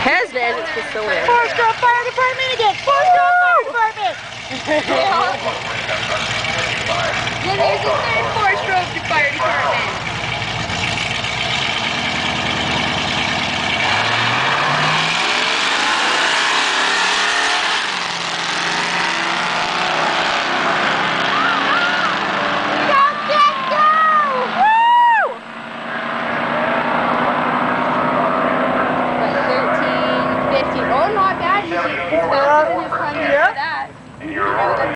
Hazard as its facility. Forestville Fire Department again. Forestville Fire Department. Yeah, third Oh, not bad. Yeah.